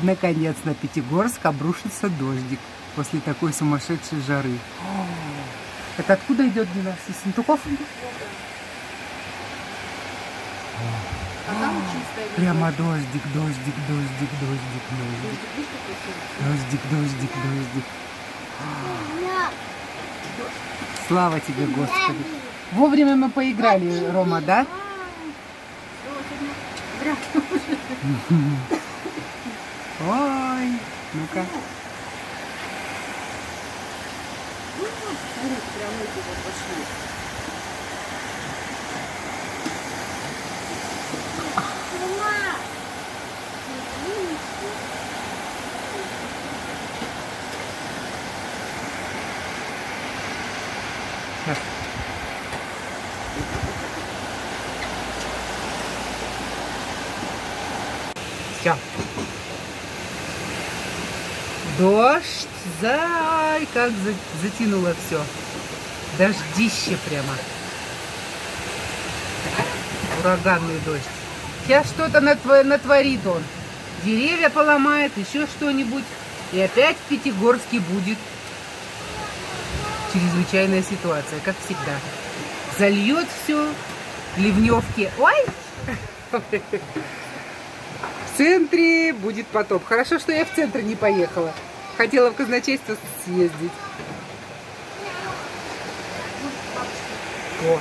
Наконец на Пятигорск обрушится дождик после такой сумасшедшей жары. Это откуда идет Дина? Из Сентуков? А. Прямо дождик, дождик, дождик, дождик, дождик. Дождик, дождик, дождик. Слава тебе, Господи. Вовремя мы поиграли, Рома, да? Ой, ну-ка. Смотри, прям эти вот пошли. Все. Дождь, зай, как за- затянуло все. Дождище прямо. Ураганный дождь. Сейчас что-то натво- натворит он. Деревья поломает, еще что-нибудь. И опять в Пятигорске будет чрезвычайная ситуация, как всегда. Зальет все, ливневки. Ой! Центре будет потоп. Хорошо, что я в центр не поехала. Хотела в казначейство съездить. О,